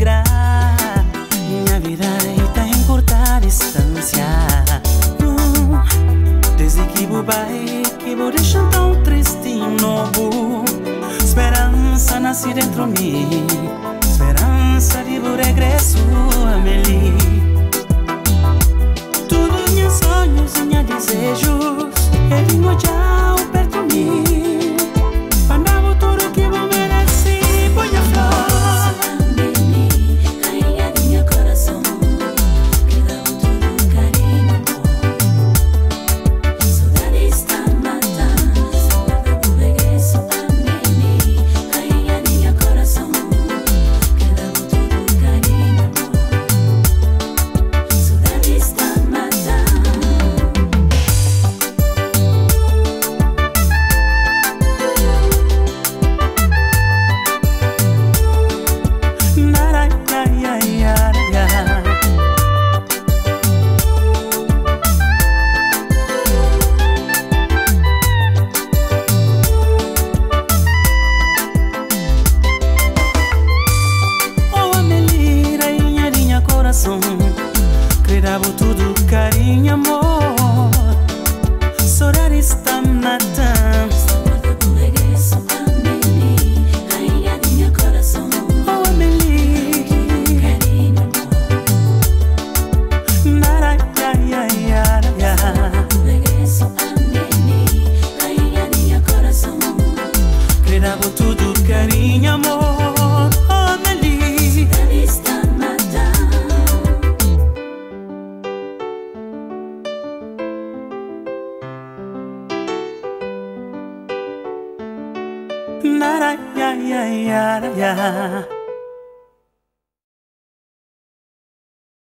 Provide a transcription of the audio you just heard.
sangrar. Minha vida está em curta distância. Hum. Desde que bubai, que vou deixar tão triste e novo. Esperança nasce dentro de mim. Esperança de vou regresso a Meli. Tudo meus sonhos, meus desejos, é de noite. Na Nara, ya, ya, ya, ya.